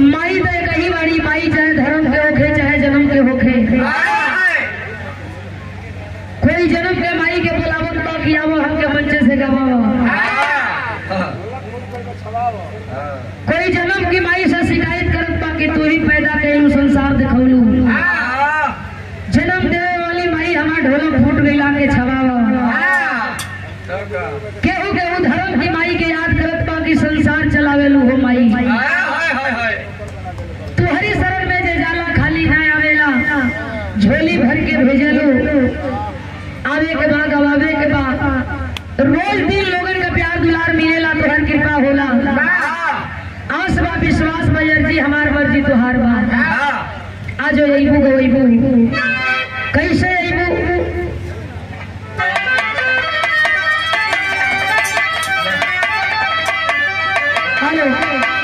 माई दे कही वाली माई चाहे धर्म के होखे चाहे जन्म के होखे। कोई जन्म के माई के बुलावत तो किया वो हमके मंचे से गवाओ। हाँ। कोई जन्म की माई से शिकायत करता कि तू ही पैदा आज दिन लोगन का प्यार, दुलार, मिलेला तोहर कृपा होला। आस बा विश्वास मर्ज़ी हमार मर्ज़ी तो तुहार बा आज अइबू गो अइबू कैसे अइबू hello.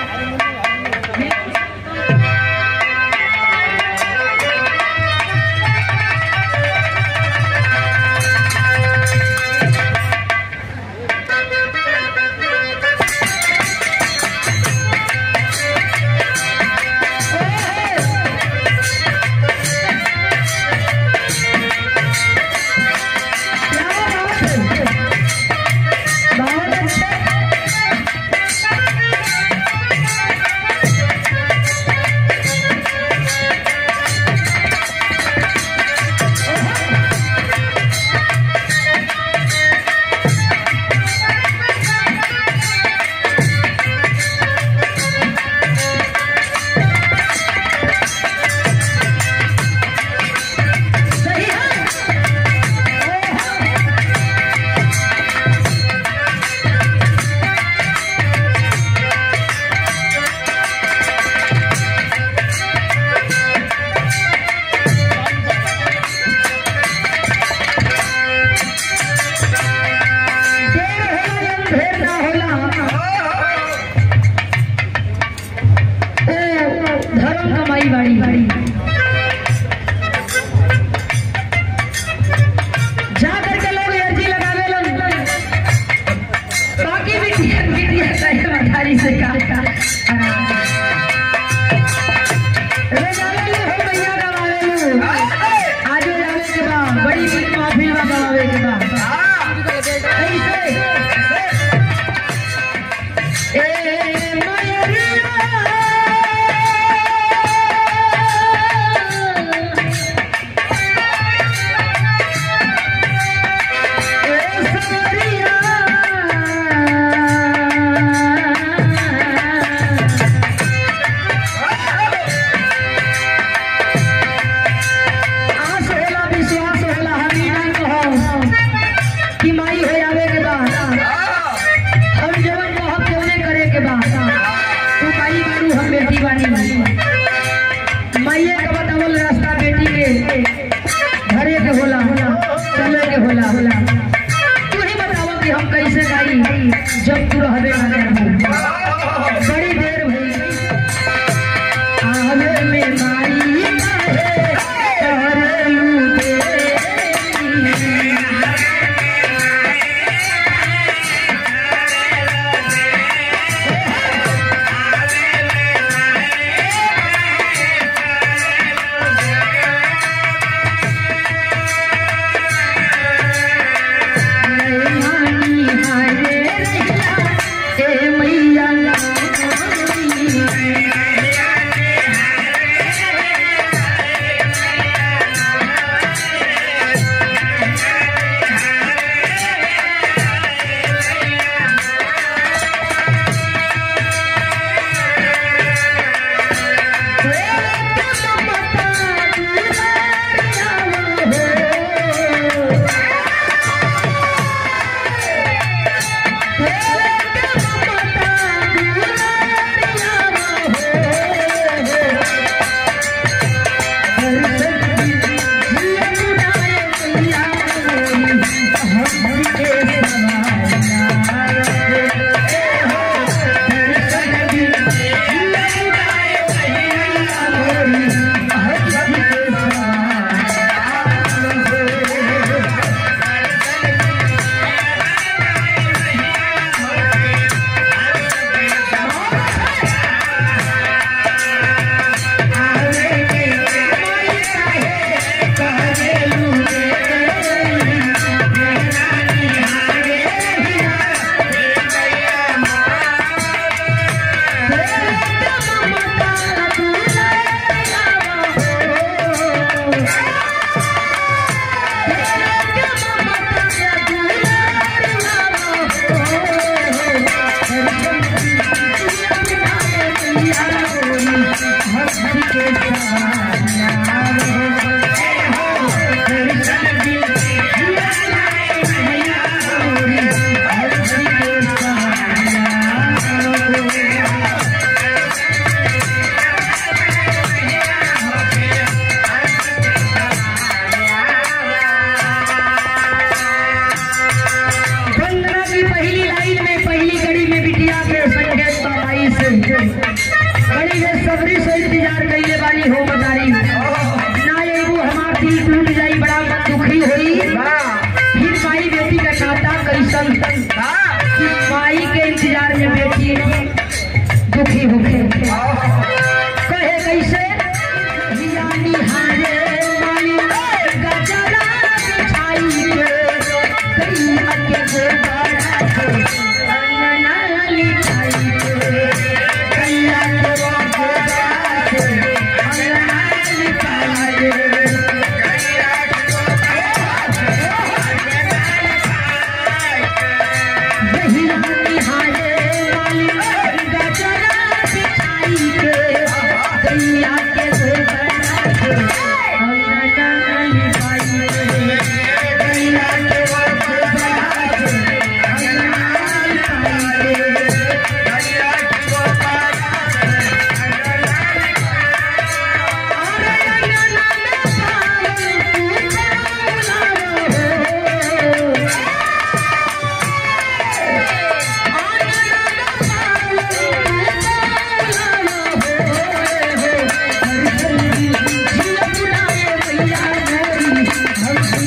Thank you.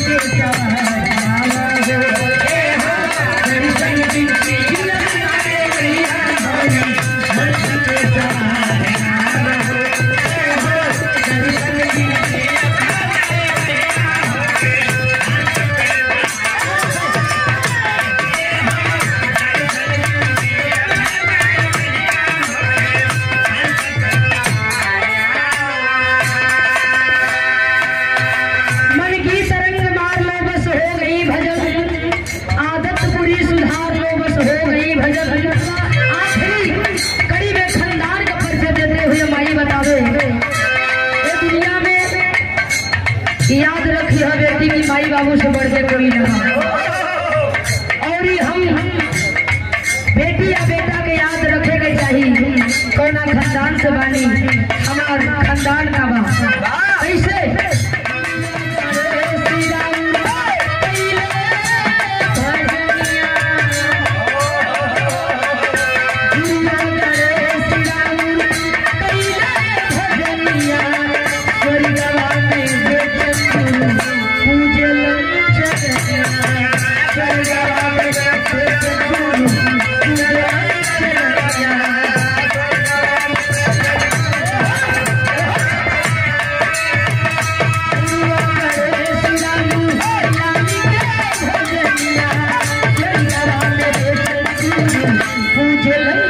这个 Sai Babu से बढ़ते कोई नहीं और हम बेटी या बेटा के याद रखे के चाहिए। कोना खानदान से बानी हमार खानदान का बा ऐसे खेल है